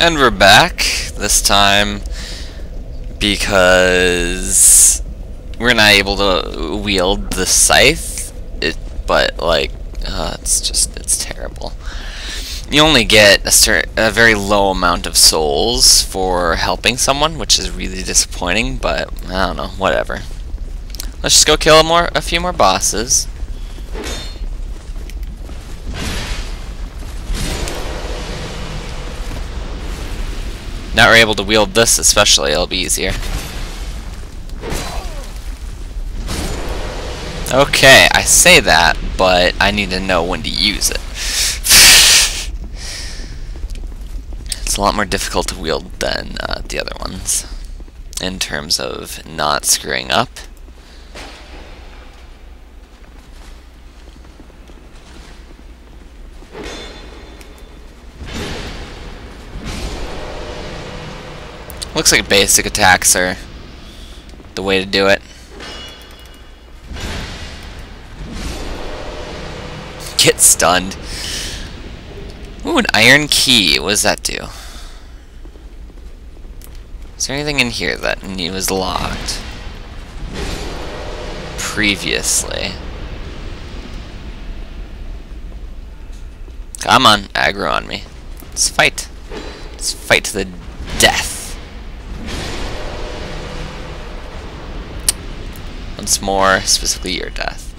And we're back, this time because we're not able to wield the scythe, it, but like, uh, it's just, it's terrible. You only get a, a very low amount of souls for helping someone, which is really disappointing, but I don't know, whatever. Let's just go kill more, a few more bosses. Now we're able to wield this especially, it'll be easier. Okay, I say that, but I need to know when to use it. it's a lot more difficult to wield than uh, the other ones, in terms of not screwing up. Looks like basic attacks are the way to do it. Get stunned. Ooh, an iron key. What does that do? Is there anything in here that was locked? Previously. Come on, aggro on me. Let's fight. Let's fight to the death. Once more, specifically your death.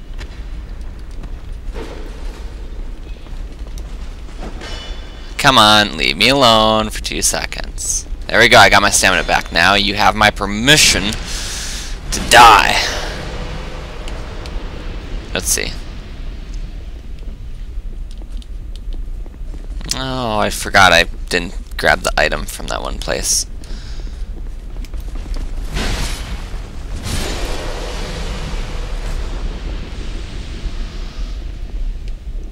Come on, leave me alone for two seconds. There we go, I got my stamina back. Now you have my permission to die. Let's see. Oh, I forgot I didn't grab the item from that one place.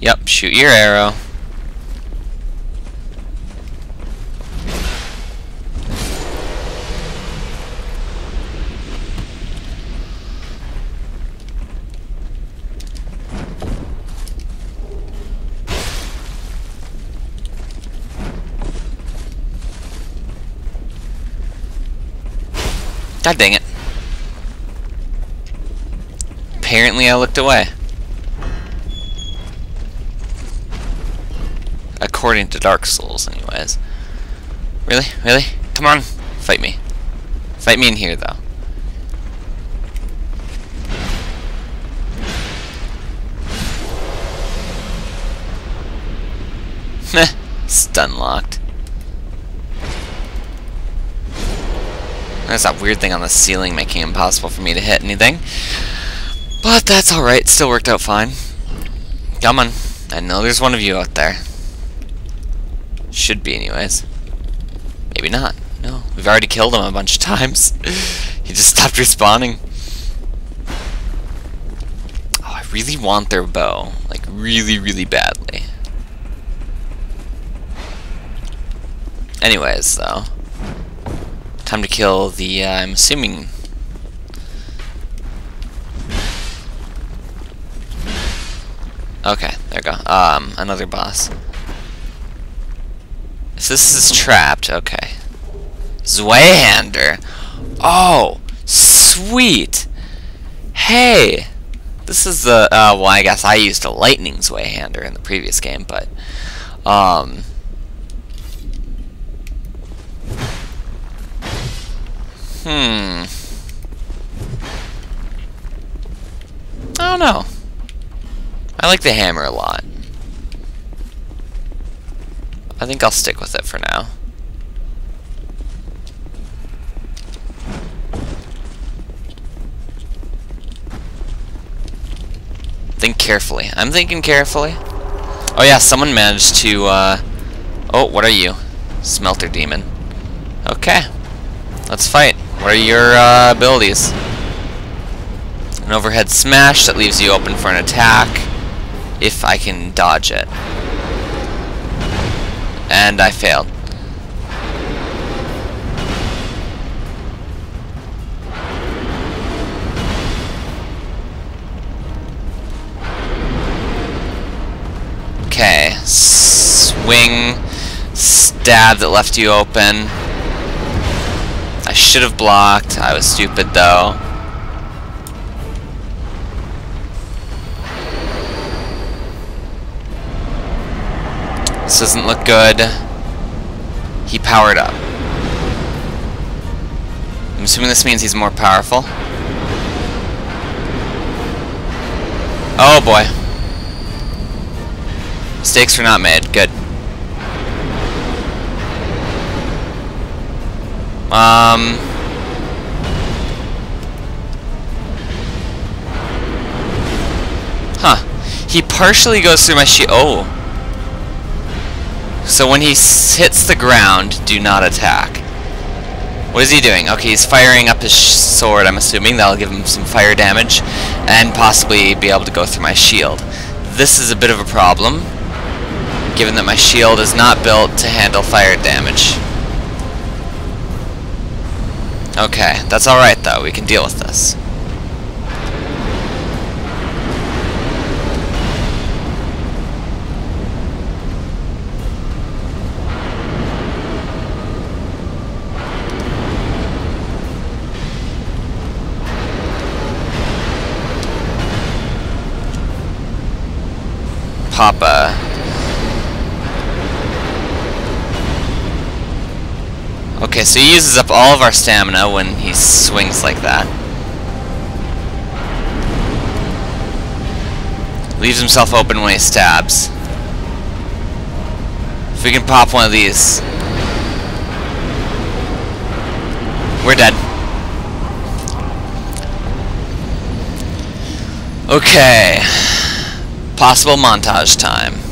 Yep, shoot your arrow. God dang it. Apparently I looked away. According to Dark Souls, anyways. Really? Really? Come on! Fight me. Fight me in here, though. Meh. Stun locked. There's that weird thing on the ceiling making it impossible for me to hit anything. But that's alright, still worked out fine. Come on. I know there's one of you out there. Should be, anyways. Maybe not. No. We've already killed him a bunch of times. he just stopped respawning. Oh, I really want their bow. Like, really, really badly. Anyways, though. Time to kill the, uh, I'm assuming... Okay, there we go. Um, another boss. If this is trapped, okay. Zweihander. Oh, sweet. Hey. This is the, uh, well, I guess I used a lightning Zweihander in the previous game, but, um, hmm. I don't know. I like the hammer a lot. I think I'll stick with it for now. Think carefully. I'm thinking carefully. Oh yeah, someone managed to, uh... Oh, what are you? Smelter Demon. Okay. Let's fight. What are your, uh, abilities? An overhead smash that leaves you open for an attack. If I can dodge it. And I failed. Okay. Swing. stab that left you open. I should have blocked. I was stupid though. This doesn't look good. He powered up. I'm assuming this means he's more powerful. Oh boy. Mistakes were not made. Good. Um... Huh. He partially goes through my shield. Oh. So when he hits the ground, do not attack. What is he doing? Okay, he's firing up his sword, I'm assuming. That'll give him some fire damage, and possibly be able to go through my shield. This is a bit of a problem, given that my shield is not built to handle fire damage. Okay, that's alright though, we can deal with this. Papa. Okay, so he uses up all of our stamina when he swings like that. Leaves himself open when he stabs. If we can pop one of these. We're dead. Okay. Possible montage time.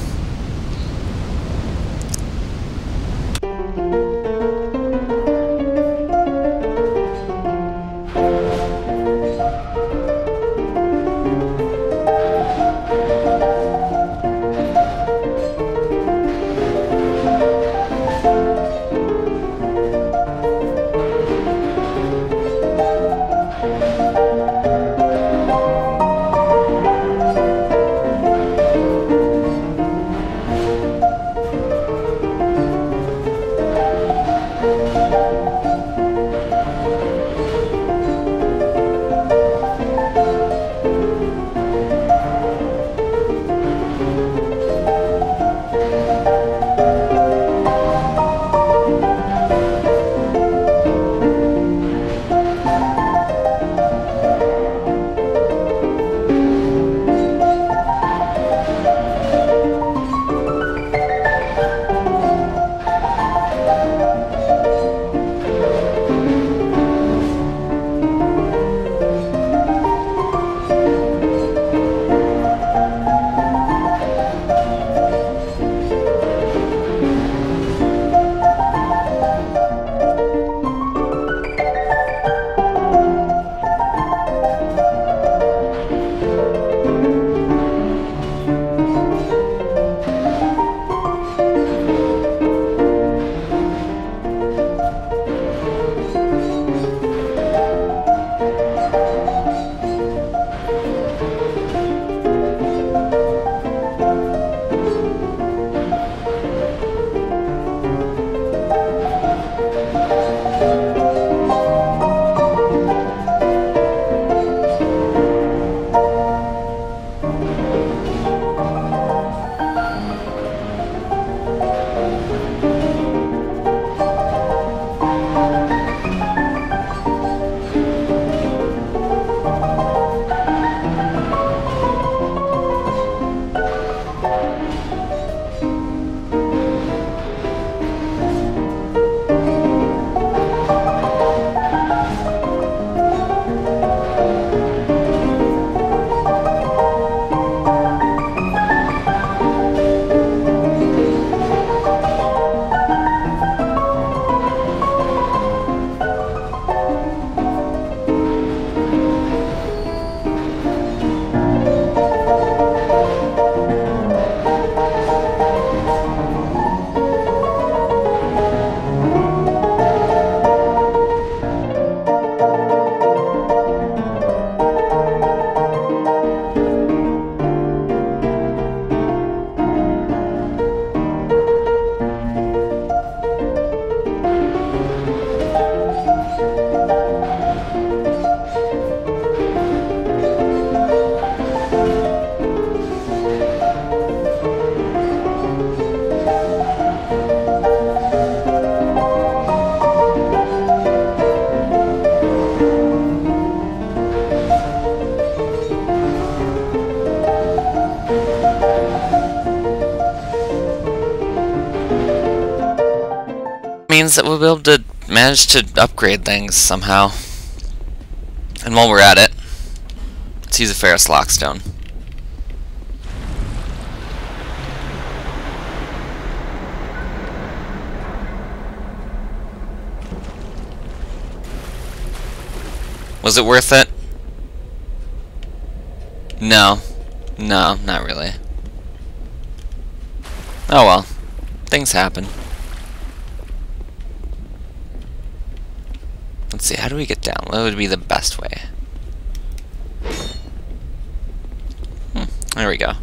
We'll be able to manage to upgrade things somehow. And while we're at it, let's use a Pharros' Lockstone. Was it worth it? No. No, not really. Oh well. Things happen. Let's see, how do we get down? What would be the best way? Hmm, there we go.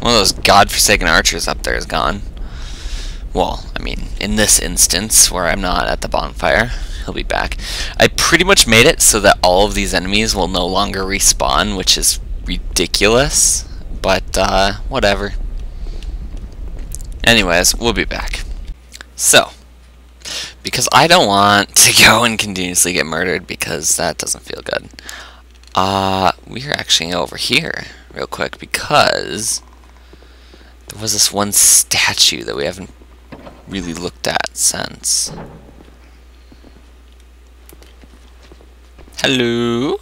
One of those godforsaken archers up there is gone. Well, I mean, in this instance, where I'm not at the bonfire, he'll be back. I pretty much made it so that all of these enemies will no longer respawn, which is ridiculous, but uh, whatever. Anyways, we'll be back. So, because I don't want to go and continuously get murdered because that doesn't feel good. Uh, we're actually over here real quick because there was this one statue that we haven't really looked at since. Hello?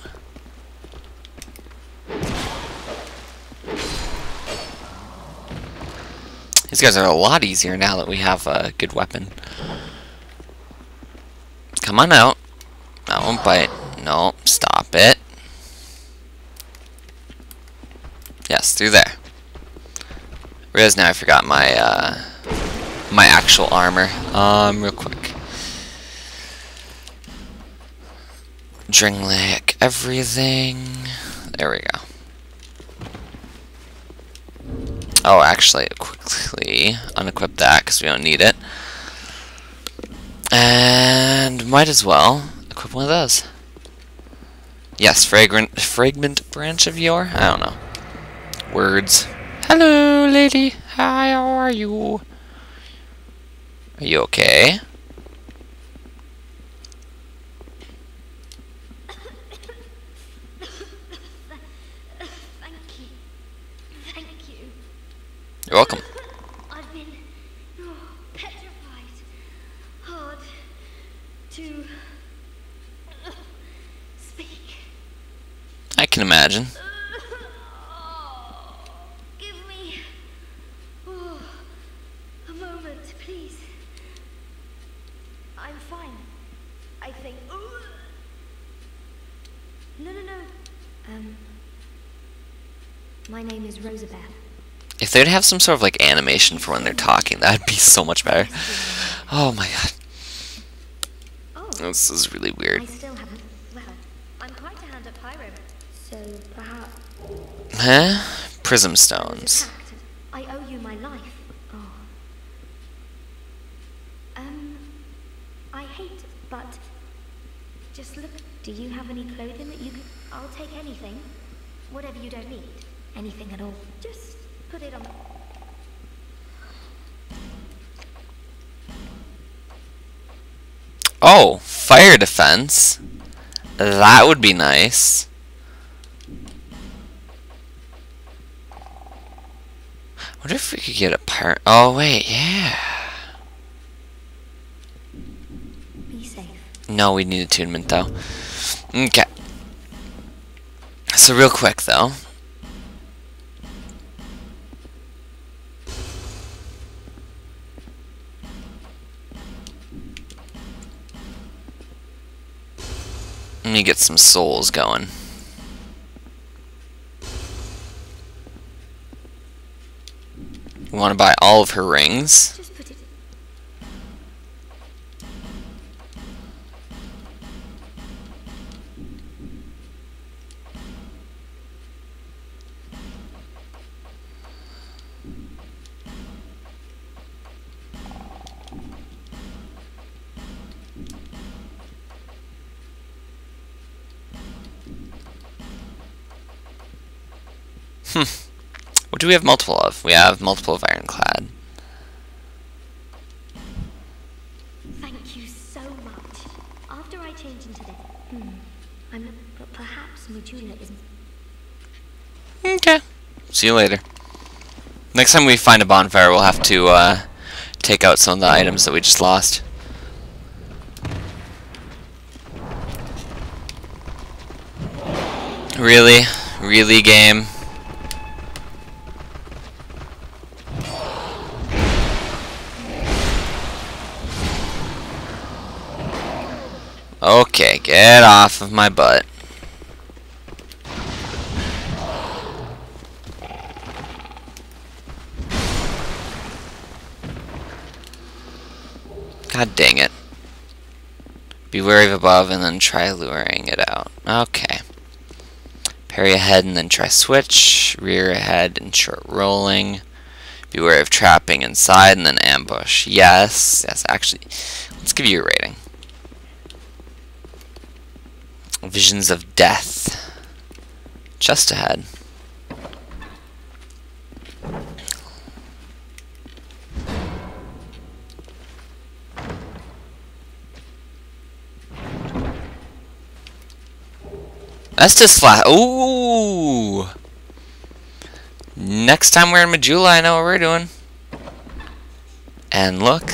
These guys are a lot easier now that we have a good weapon. Come on out. That won't bite. No, stop it. Yes, through there. Realize now I forgot my uh, my actual armor. Um, real quick. Drangleic everything. There we go. Oh, actually, quickly unequip that because we don't need it. And might as well equip one of those. Yes, fragrant, fragment branch of yore? I don't know. Words. Hello, lady. Hi, how are you? Are you okay? You're welcome. I've been oh, petrified, hard to uh, speak. I can imagine. Oh, give me oh, a moment, please. I'm fine. I think. No, no, no. Um, my name is Rosabeth. If they'd have some sort of like animation for when they're talking, that'd be so much better. Oh my god. Oh, This is really weird. Well, I'm quite a hand at pyro, so perhaps. Huh? Prism stones. attacked. I owe you my life. Oh. Um, I hate, but just look. Do you have any clothing that you could? I'll take anything, whatever you don't need, anything at all. Just put it on. Oh, fire defense. That would be nice. What if we could get a pirate. Oh, wait, yeah. Be safe. No, we need attunement, though. Okay. So, real quick, though. Let me get some souls going. We want to buy all of her rings. Hmm. What do we have multiple of? We have multiple of Ironclad. Thank you so much. After I change into this, hmm, I'm, but perhaps Majula isn't. Okay. See you later. Next time we find a bonfire, we'll have to uh, take out some of the items that we just lost. Really? Really, game? Okay, get off of my butt. God dang it. Be wary of above and then try luring it out. Okay. Parry ahead and then try switch. Rear ahead and short rolling. Beware of trapping inside and then ambush. Yes. Yes, actually. Let's give you a rating. Visions of death. Just ahead. Estus flat. Ooh. Next time we're in Majula, I know what we're doing. And look,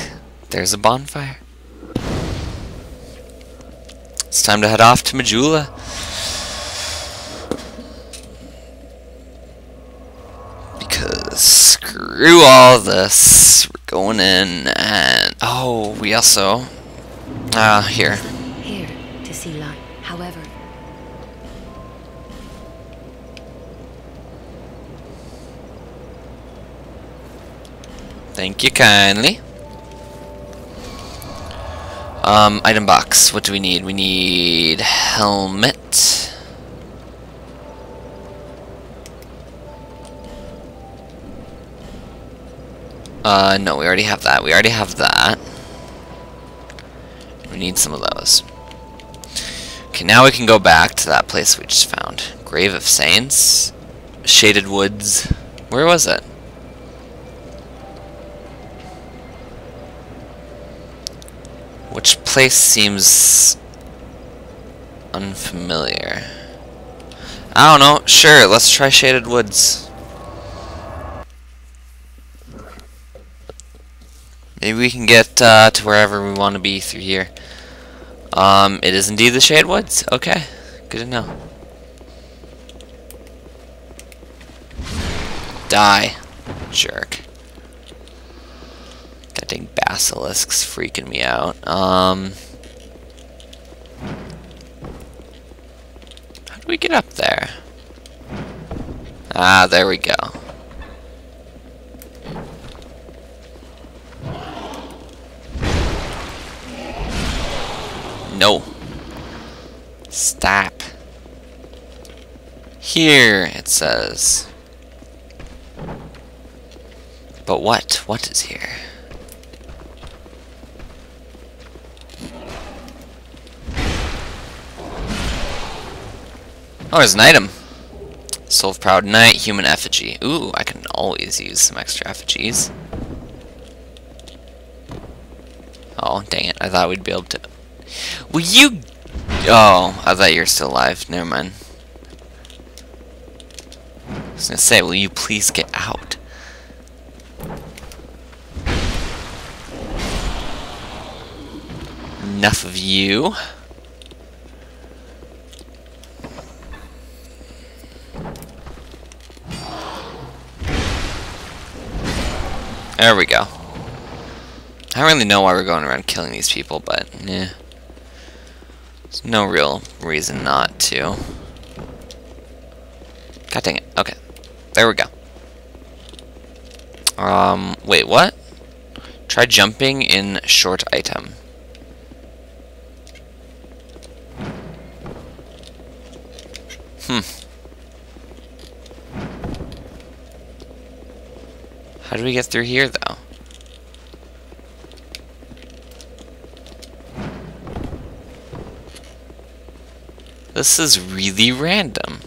there's a bonfire. It's time to head off to Majula. Because screw all this. We're going in and... Oh, we also... Ah, uh, here. Here, to see light. However... Thank you kindly. Um, item box. What do we need? We need helmet. Uh, no, we already have that. We already have that. We need some of those. Okay, now we can go back to that place we just found. Grave of Saints. Shaded Woods. Where was it? Which place seems unfamiliar? I don't know. Sure, let's try Shaded Woods. Maybe we can get uh, to wherever we want to be through here. Um, it is indeed the Shaded Woods. Okay, good to know. Die, jerk dang basilisks freaking me out. Um, how do we get up there? Ah, there we go. No. Stop. Here, it says. But what? What is here? Oh, there's an item. Soul of Proud Knight, Human Effigy. Ooh, I can always use some extra effigies. Oh, dang it. I thought we'd be able to... Will you... Oh, I thought you were still alive. Never mind. I was gonna say, will you please get out? Enough of you. There we go. I don't really know why we're going around killing these people, but, yeah. There's no real reason not to. God dang it. Okay. There we go. Um, wait, what? Try jumping in short item. Hmm. How do we get through here, though? This is really random.